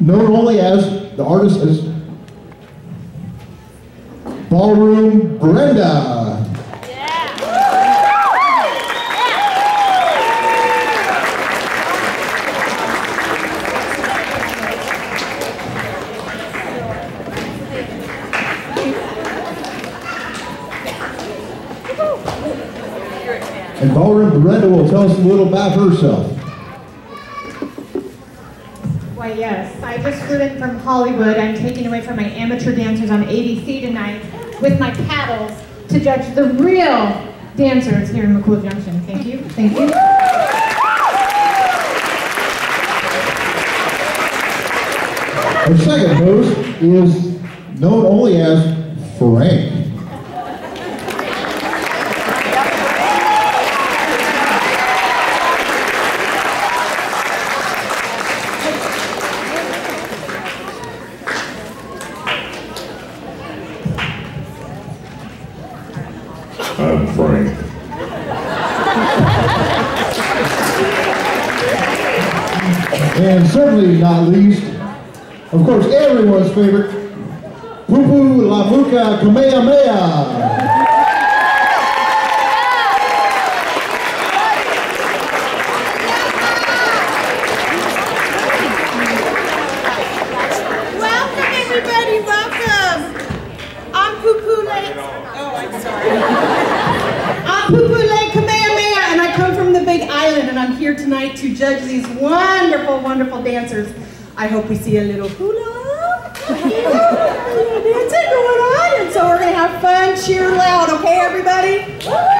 known only as the artist as Ballroom Brenda. And Ballroom Brenda will tell us a little about herself. Why, yes. I just flew in from Hollywood. I'm taking away from my amateur dancers on ABC tonight with my paddles to judge the real dancers here in McCool Junction. Thank you. Thank you. Our second host is known only as Frank. I'm Frank. And certainly not least, of course, everyone's favorite, Pupu Lavuka Kamehameha. Welcome, everybody. Welcome. I'm Pupu Lake. Oh, I'm sorry. And I come from the Big Island, and I'm here tonight to judge these wonderful, wonderful dancers. I hope we see a little hula, a little dancing going on, and so we're gonna have fun, cheer loud, okay, everybody?